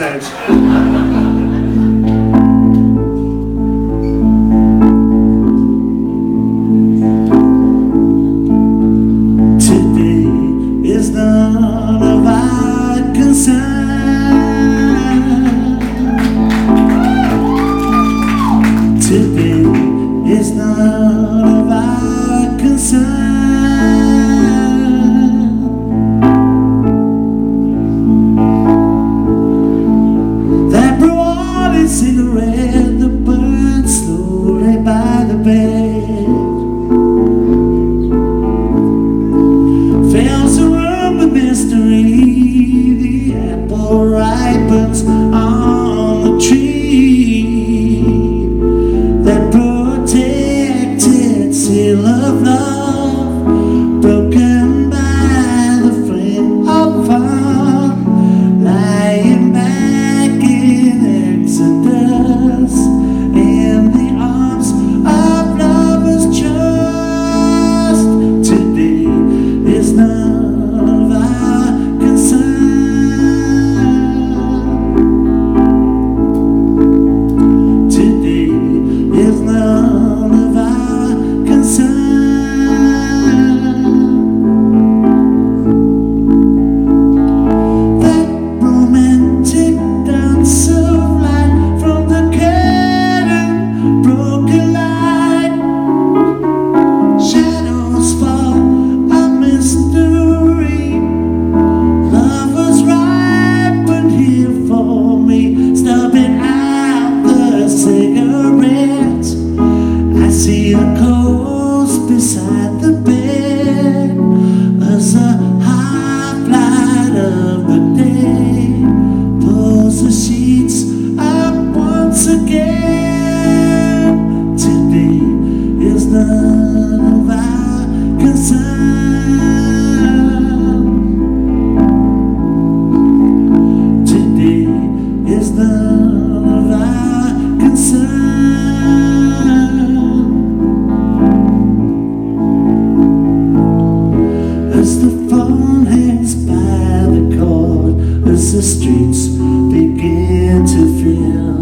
saves. Today is none of our concern. Today is none cigarettes. I see a coast beside as the streets begin to fill.